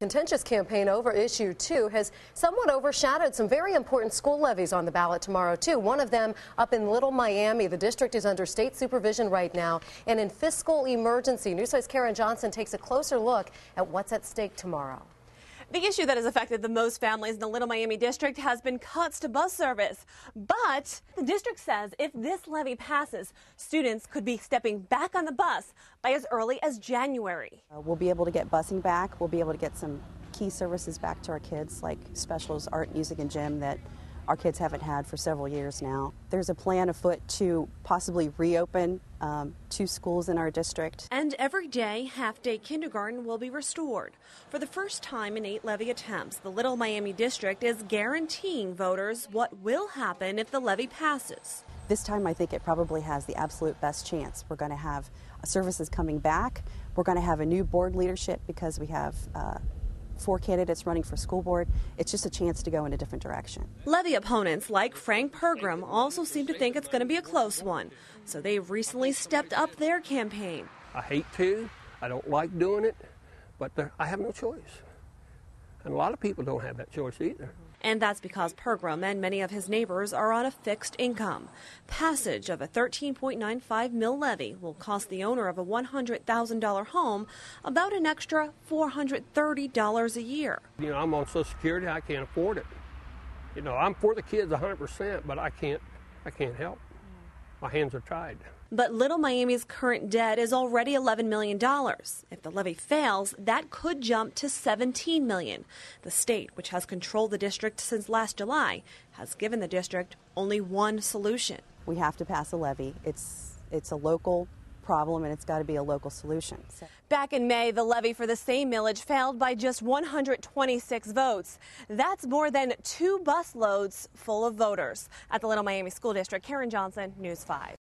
Contentious campaign over issue two has somewhat overshadowed some very important school levies on the ballot tomorrow, too. One of them up in Little Miami. The district is under state supervision right now and in fiscal emergency. News 5's Karen Johnson takes a closer look at what's at stake tomorrow. The issue that has affected the most families in the Little Miami district has been cuts to bus service. But the district says if this levy passes, students could be stepping back on the bus by as early as January. Uh, we'll be able to get busing back. We'll be able to get some key services back to our kids, like specials, art, music, and gym that our kids haven't had for several years now. There's a plan afoot to possibly reopen um, two schools in our district. And every day, half day kindergarten will be restored. For the first time in eight levy attempts, the Little Miami district is guaranteeing voters what will happen if the levy passes. This time, I think it probably has the absolute best chance. We're going to have services coming back. We're going to have a new board leadership because we have uh, four candidates running for school board. It's just a chance to go in a different direction. Levy opponents like Frank Pergram also seem to think it's going to be a close one, so they've recently stepped up their campaign. I hate to. I don't like doing it, but I have no choice. And a lot of people don't have that choice either. And that's because Pergram and many of his neighbors are on a fixed income. Passage of a 13.95 mil levy will cost the owner of a $100,000 home about an extra $430 a year. You know, I'm on Social Security. I can't afford it. You know, I'm for the kids 100%, but I can't, I can't help. My hands are tied. But Little Miami's current debt is already $11 million. If the levy fails, that could jump to 17 million. The state, which has controlled the district since last July, has given the district only one solution. We have to pass a levy. It's, it's a local problem and it's got to be a local solution. So. Back in May, the levy for the same millage failed by just 126 votes. That's more than two bus loads full of voters. At the Little Miami School District, Karen Johnson, News 5.